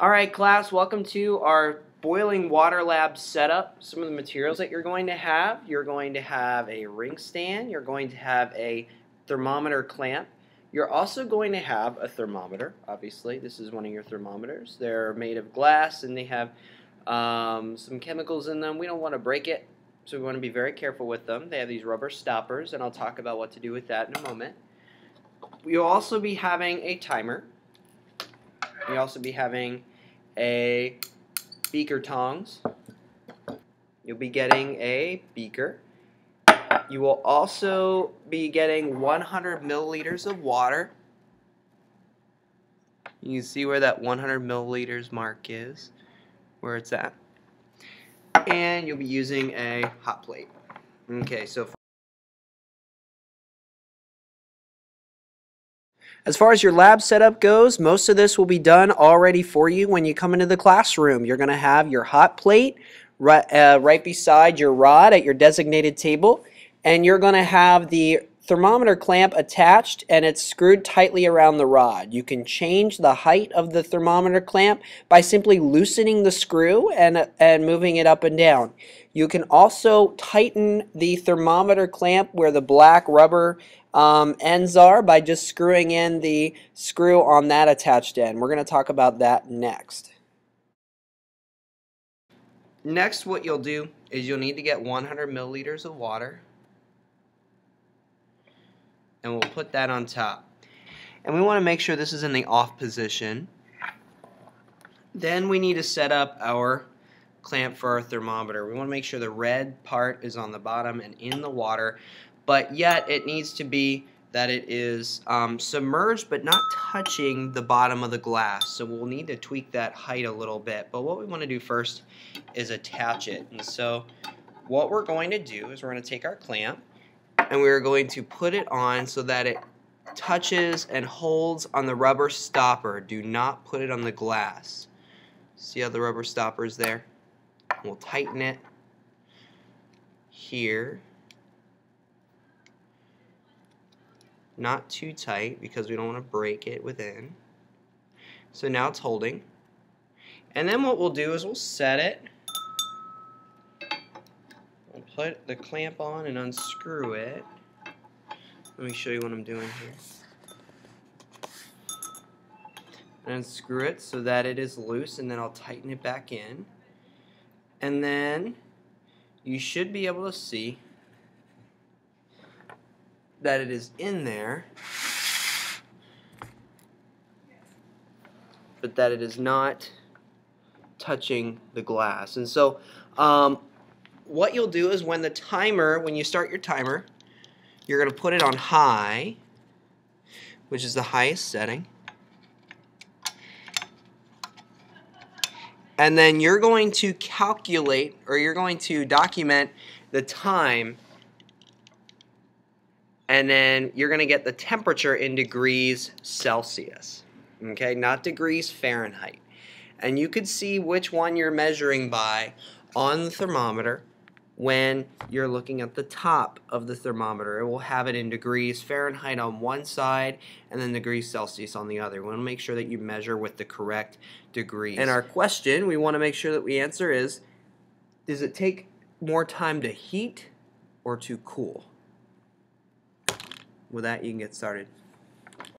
Alright class, welcome to our boiling water lab setup. Some of the materials that you're going to have, you're going to have a ring stand, you're going to have a thermometer clamp, you're also going to have a thermometer, obviously. This is one of your thermometers. They're made of glass and they have um, some chemicals in them. We don't want to break it, so we want to be very careful with them. They have these rubber stoppers, and I'll talk about what to do with that in a moment. You'll also be having a timer. You'll also be having a beaker tongs. You'll be getting a beaker. You will also be getting 100 milliliters of water. You can see where that 100 milliliters mark is, where it's at. And you'll be using a hot plate. Okay, so As far as your lab setup goes, most of this will be done already for you when you come into the classroom. You're going to have your hot plate right, uh, right beside your rod at your designated table, and you're going to have the thermometer clamp attached and it's screwed tightly around the rod. You can change the height of the thermometer clamp by simply loosening the screw and, and moving it up and down. You can also tighten the thermometer clamp where the black rubber um, ends are by just screwing in the screw on that attached end. We're going to talk about that next. Next what you'll do is you'll need to get 100 milliliters of water and we'll put that on top. And we want to make sure this is in the off position. Then we need to set up our clamp for our thermometer. We want to make sure the red part is on the bottom and in the water but yet it needs to be that it is um, submerged but not touching the bottom of the glass. So we'll need to tweak that height a little bit. But what we want to do first is attach it. And so what we're going to do is we're going to take our clamp and we're going to put it on so that it touches and holds on the rubber stopper. Do not put it on the glass. See how the rubber stopper is there? We'll tighten it here not too tight because we don't want to break it within. So now it's holding. And then what we'll do is we'll set it. We'll put the clamp on and unscrew it. Let me show you what I'm doing here. And unscrew it so that it is loose and then I'll tighten it back in. And then you should be able to see that it is in there, but that it is not touching the glass. And so um, what you'll do is when the timer, when you start your timer, you're going to put it on high, which is the highest setting. And then you're going to calculate or you're going to document the time and then you're going to get the temperature in degrees Celsius, okay, not degrees Fahrenheit. And you could see which one you're measuring by on the thermometer when you're looking at the top of the thermometer. It will have it in degrees Fahrenheit on one side and then degrees Celsius on the other. We want to make sure that you measure with the correct degrees. And our question we want to make sure that we answer is, does it take more time to heat or to cool? With that, you can get started.